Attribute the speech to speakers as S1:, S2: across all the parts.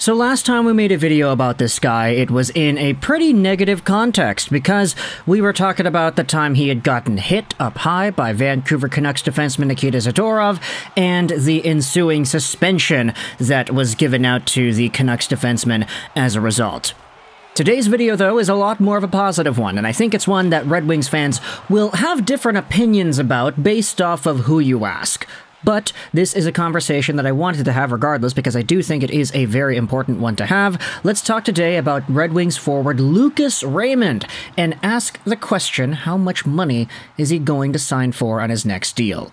S1: So last time we made a video about this guy, it was in a pretty negative context because we were talking about the time he had gotten hit up high by Vancouver Canucks defenseman Nikita Zadorov and the ensuing suspension that was given out to the Canucks defenseman as a result. Today's video, though, is a lot more of a positive one, and I think it's one that Red Wings fans will have different opinions about based off of who you ask. But this is a conversation that I wanted to have regardless because I do think it is a very important one to have. Let's talk today about Red Wings forward Lucas Raymond and ask the question how much money is he going to sign for on his next deal?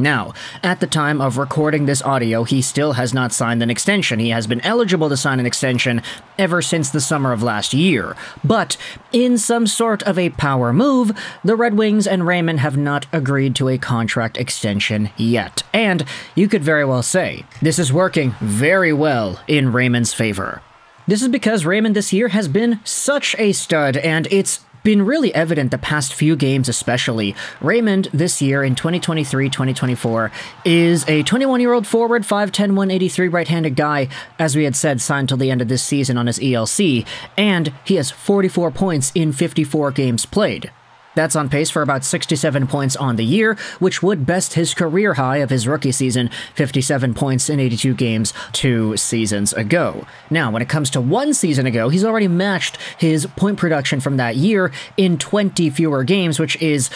S1: Now, at the time of recording this audio, he still has not signed an extension. He has been eligible to sign an extension ever since the summer of last year. But, in some sort of a power move, the Red Wings and Raymond have not agreed to a contract extension yet. And you could very well say, this is working very well in Raymond's favor. This is because Raymond this year has been such a stud, and it's been really evident the past few games, especially. Raymond, this year in 2023 2024, is a 21 year old forward, 5'10, 183 right handed guy, as we had said, signed till the end of this season on his ELC, and he has 44 points in 54 games played. That's on pace for about 67 points on the year, which would best his career high of his rookie season, 57 points in 82 games two seasons ago. Now, when it comes to one season ago, he's already matched his point production from that year in 20 fewer games, which is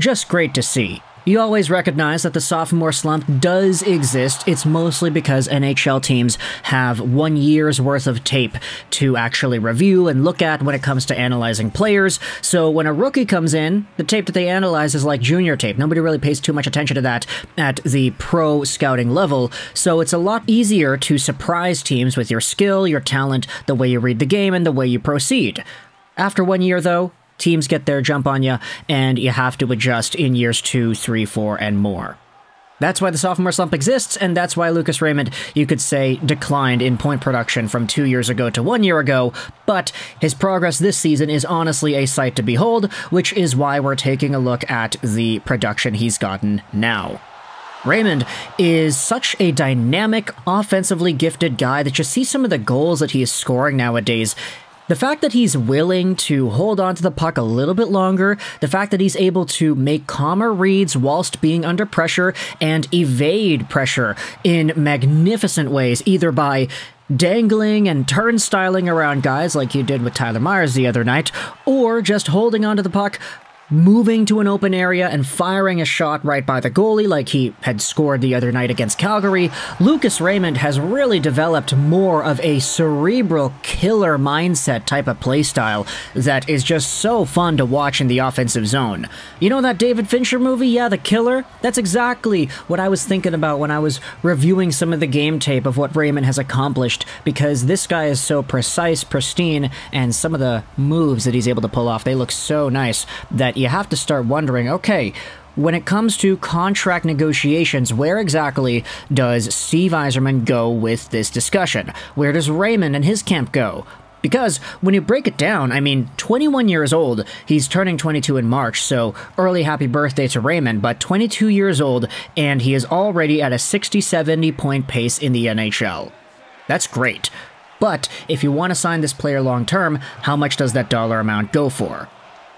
S1: just great to see. You always recognize that the sophomore slump does exist. It's mostly because NHL teams have one year's worth of tape to actually review and look at when it comes to analyzing players. So when a rookie comes in, the tape that they analyze is like junior tape. Nobody really pays too much attention to that at the pro scouting level. So it's a lot easier to surprise teams with your skill, your talent, the way you read the game, and the way you proceed. After one year, though, teams get their jump on you, and you have to adjust in years two, three, four, and more. That's why the sophomore slump exists, and that's why Lucas Raymond, you could say, declined in point production from two years ago to one year ago, but his progress this season is honestly a sight to behold, which is why we're taking a look at the production he's gotten now. Raymond is such a dynamic, offensively gifted guy that you see some of the goals that he is scoring nowadays the fact that he's willing to hold on to the puck a little bit longer, the fact that he's able to make calmer reads whilst being under pressure and evade pressure in magnificent ways, either by dangling and turnstiling around guys like you did with Tyler Myers the other night, or just holding onto the puck moving to an open area and firing a shot right by the goalie like he had scored the other night against Calgary, Lucas Raymond has really developed more of a cerebral killer mindset type of playstyle that is just so fun to watch in the offensive zone. You know that David Fincher movie, yeah, The Killer? That's exactly what I was thinking about when I was reviewing some of the game tape of what Raymond has accomplished because this guy is so precise, pristine, and some of the moves that he's able to pull off, they look so nice that you have to start wondering okay, when it comes to contract negotiations, where exactly does Steve Yzerman go with this discussion? Where does Raymond and his camp go? Because when you break it down, I mean, 21 years old, he's turning 22 in March, so early happy birthday to Raymond, but 22 years old, and he is already at a 60 70 point pace in the NHL. That's great. But if you want to sign this player long term, how much does that dollar amount go for?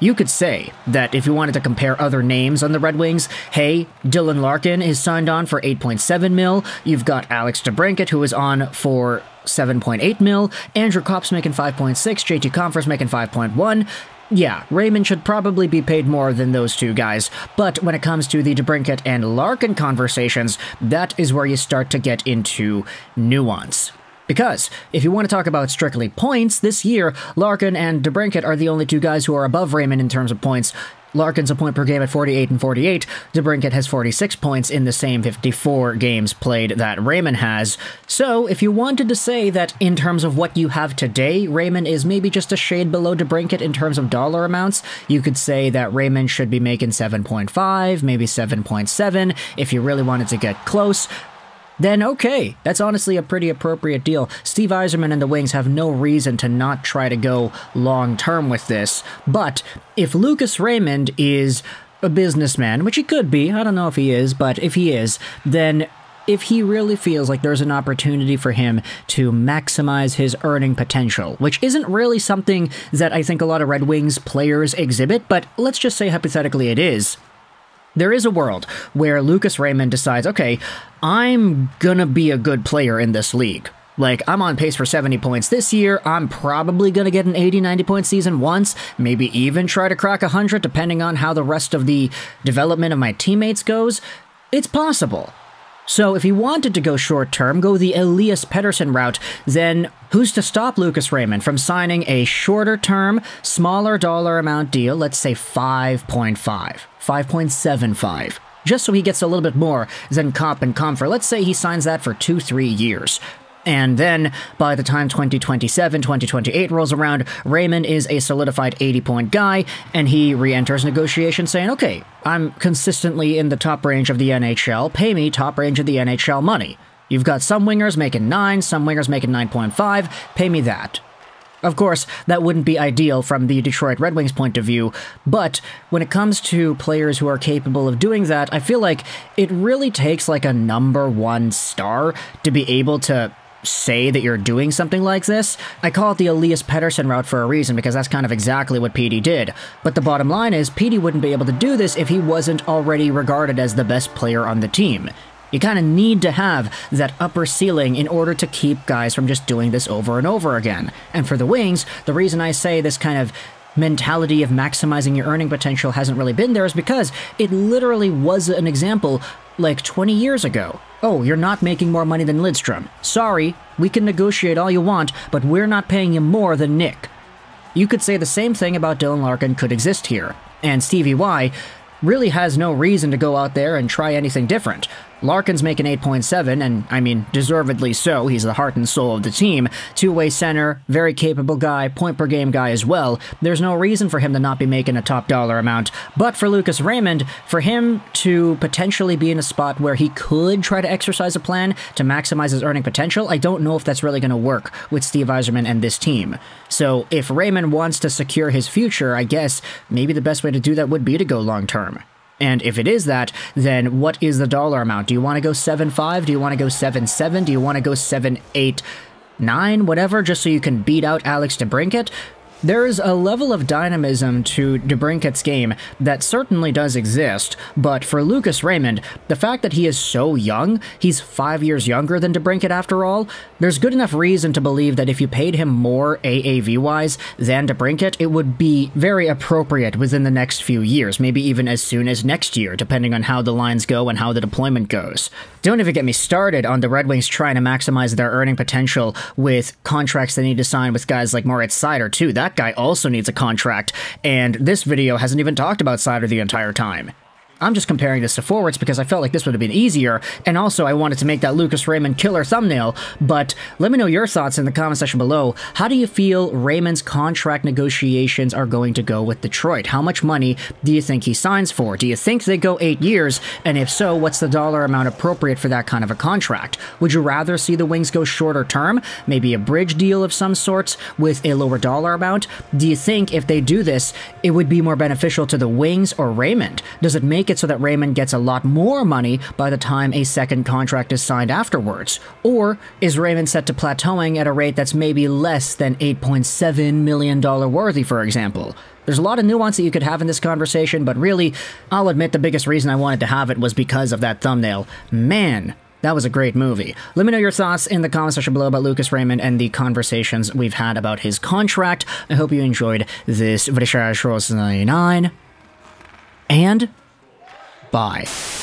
S1: You could say that if you wanted to compare other names on the Red Wings, hey, Dylan Larkin is signed on for 8.7 mil. You've got Alex DeBrincat who is on for 7.8 mil. Andrew Copp's making 5.6. JT Compher's making 5.1. Yeah, Raymond should probably be paid more than those two guys, but when it comes to the DeBrincat and Larkin conversations, that is where you start to get into nuance. Because if you want to talk about strictly points, this year, Larkin and DeBrincat are the only two guys who are above Raymond in terms of points. Larkin's a point per game at 48 and 48. DeBrincat has 46 points in the same 54 games played that Raymond has. So, if you wanted to say that in terms of what you have today, Raymond is maybe just a shade below DeBrincat in terms of dollar amounts, you could say that Raymond should be making 7.5, maybe 7.7 if you really wanted to get close then okay, that's honestly a pretty appropriate deal. Steve Yzerman and the Wings have no reason to not try to go long term with this. But if Lucas Raymond is a businessman, which he could be, I don't know if he is, but if he is, then if he really feels like there's an opportunity for him to maximize his earning potential, which isn't really something that I think a lot of Red Wings players exhibit, but let's just say hypothetically it is. There is a world where Lucas Raymond decides, okay, I'm gonna be a good player in this league. Like, I'm on pace for 70 points this year. I'm probably going to get an 80, 90 point season once, maybe even try to crack 100, depending on how the rest of the development of my teammates goes. It's possible. So if he wanted to go short term, go the Elias Pettersson route, then who's to stop Lucas Raymond from signing a shorter term, smaller dollar amount deal, let's say 5.5, 5.75, just so he gets a little bit more than Copp and Compher. Let's say he signs that for two, three years. And then, by the time 2027, 2028 rolls around, Raymond is a solidified 80 point guy, and he re enters negotiations saying, okay, I'm consistently in the top range of the NHL, pay me top range of the NHL money. You've got some wingers making 9, some wingers making 9.5, pay me that. Of course, that wouldn't be ideal from the Detroit Red Wings point of view, but when it comes to players who are capable of doing that, I feel like it really takes like a number one star to be able to say that you're doing something like this. I call it the Elias Pettersson route for a reason because that's kind of exactly what Petey did. But the bottom line is, Petey wouldn't be able to do this if he wasn't already regarded as the best player on the team. You kind of need to have that upper ceiling in order to keep guys from just doing this over and over again. And for the Wings, the reason I say this kind of mentality of maximizing your earning potential hasn't really been there is because it literally was an example like 20 years ago. Oh, you're not making more money than Lidstrom. Sorry, we can negotiate all you want, but we're not paying you more than Nick. You could say the same thing about Dylan Larkin could exist here. And Stevie Y really has no reason to go out there and try anything different. Larkin's making 8.7, and I mean, deservedly so. He's the heart and soul of the team. Two way center, very capable guy, point per game guy as well. There's no reason for him to not be making a top dollar amount. But for Lucas Raymond, for him to potentially be in a spot where he could try to exercise a plan to maximize his earning potential, I don't know if that's really going to work with Steve Yzerman and this team. So if Raymond wants to secure his future, I guess maybe the best way to do that would be to go long term. And if it is that, then what is the dollar amount? Do you want to go 7.5? Do you want to go 7.7? Do you want to go 7.8? 9, whatever, just so you can beat out Alex DeBrincat? There's a level of dynamism to DeBrincat's game that certainly does exist, but for Lucas Raymond, the fact that he is so young, he's five years younger than DeBrincat after all, there's good enough reason to believe that if you paid him more AAV-wise than DeBrincat, it would be very appropriate within the next few years, maybe even as soon as next year, depending on how the lines go and how the deployment goes. Don't even get me started on the Red Wings trying to maximize their earning potential with contracts they need to sign with guys like Moritz Seider, too. That guy also needs a contract, and this video hasn't even talked about Seider the entire time. I'm just comparing this to forwards because I felt like this would have been easier, and also I wanted to make that Lucas Raymond killer thumbnail, but let me know your thoughts in the comment section below. How do you feel Raymond's contract negotiations are going to go with Detroit? How much money do you think he signs for? Do you think they go eight years, and if so, what's the dollar amount appropriate for that kind of a contract? Would you rather see the Wings go shorter term, maybe a bridge deal of some sorts with a lower dollar amount? Do you think if they do this, it would be more beneficial to the Wings or Raymond? Does it make it so that Raymond gets a lot more money by the time a second contract is signed afterwards? Or is Raymond set to plateauing at a rate that's maybe less than $8.7 million worthy, for example? There's a lot of nuance that you could have in this conversation, but really, I'll admit the biggest reason I wanted to have it was because of that thumbnail. Man, that was a great movie. Let me know your thoughts in the comment section below about Lucas Raymond and the conversations we've had about his contract. I hope you enjoyed this Vrishaj 99. And Bye.